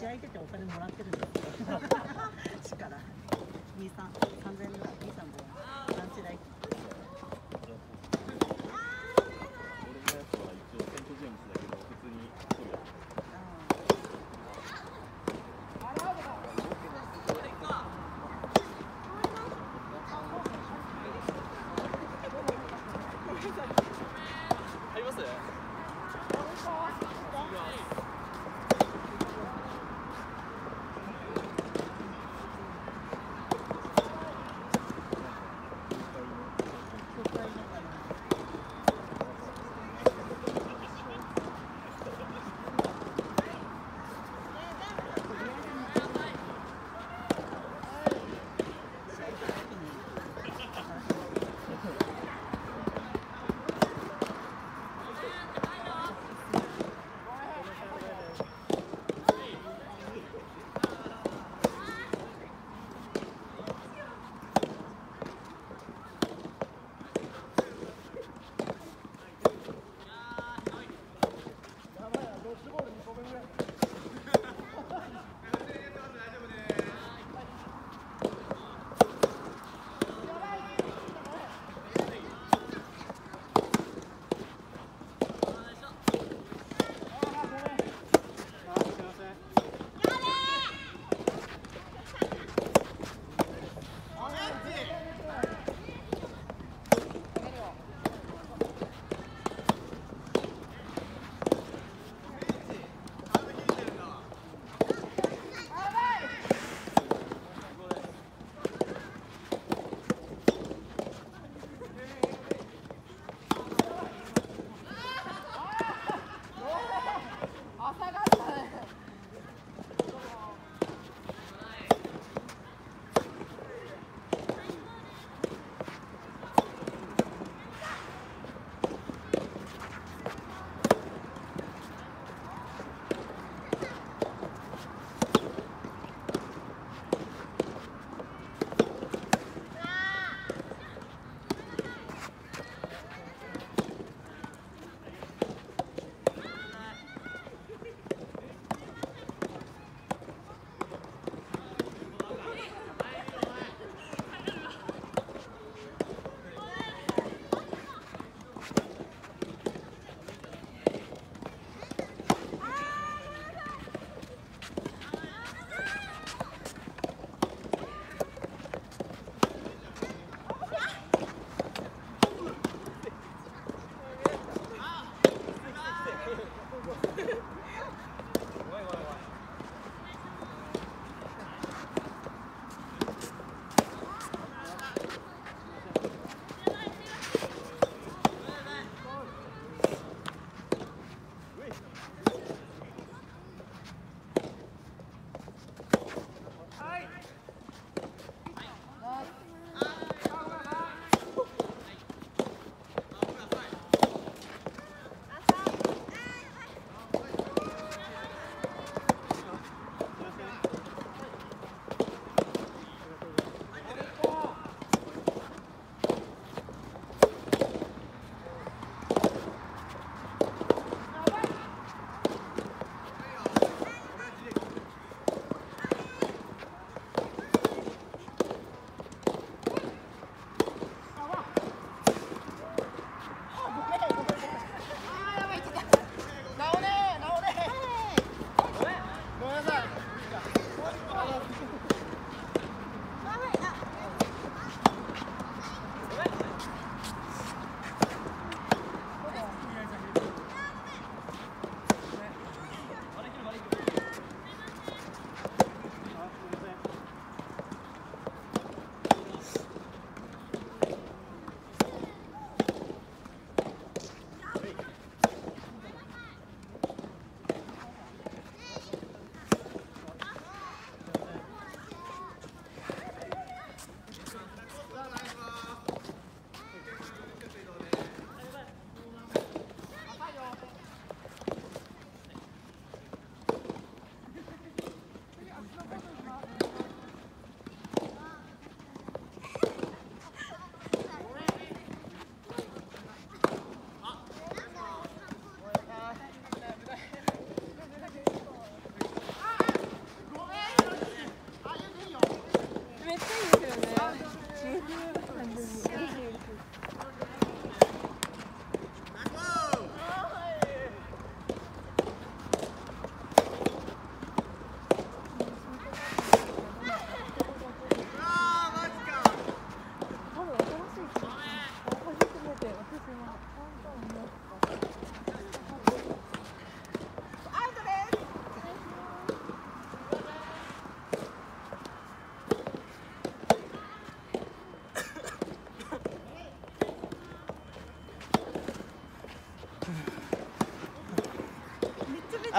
試合出てお金もらってるんですよ。市から二三三千円ぐらい二三千円ランチ代。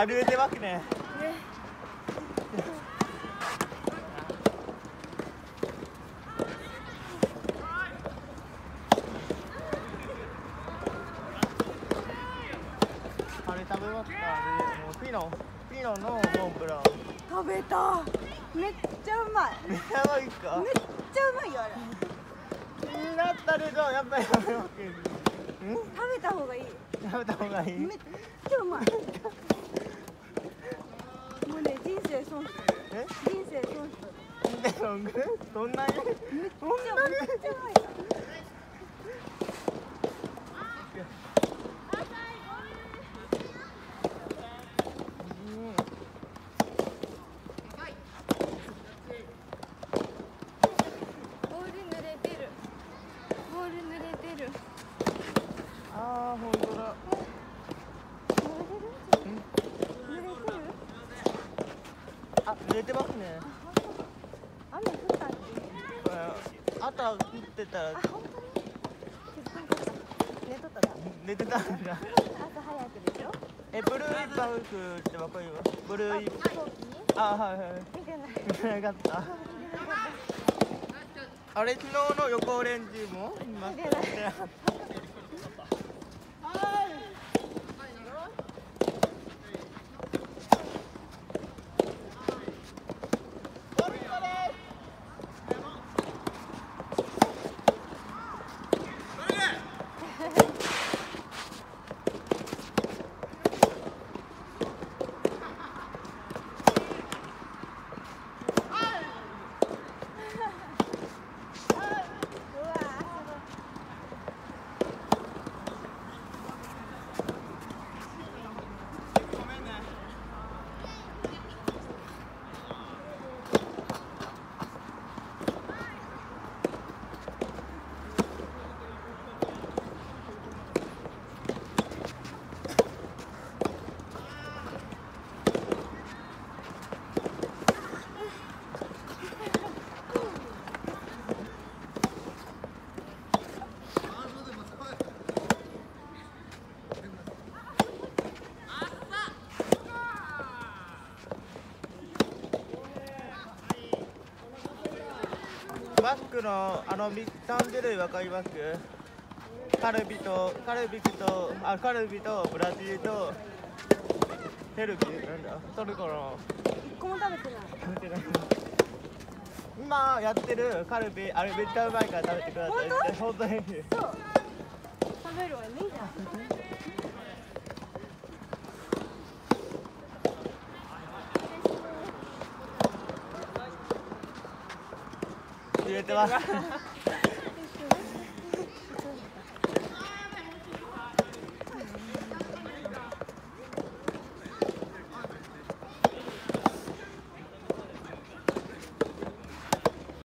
歩いてますね。あれ食べますか？あれもうピノピノのモンブラン。食べた。めっちゃうまい。めっちゃうまいか？めっちゃうまいよあれ。気になったけどやっぱり食べますけど。ん食べた方がいい。食べた方がいい？めっちゃうまい生損失え人生損失でロングそんなにめっちゃめっちゃうまいうんボール濡れてるボール濡れてるあー本当だ濡れてるあ濡れてますね雨降ったっけこれ朝降ってたら。あ本当に？寝とっただ寝てたんだ。朝早くでしょえブルーイパウクってわかるよブルあーあはいはい見てない。見てなかった。あれ昨日の横オレンジもいます見てない見てなかったうわーバックのあの3種類わかります？カルビとカルビとあカルビとブラジルとヘルビ？なんだ？トルコの一個も食べてない。食べてない。今やってるカルビあれめっちゃうまいから食べてください。って本当に。そう。食べるわねいいじゃんれてます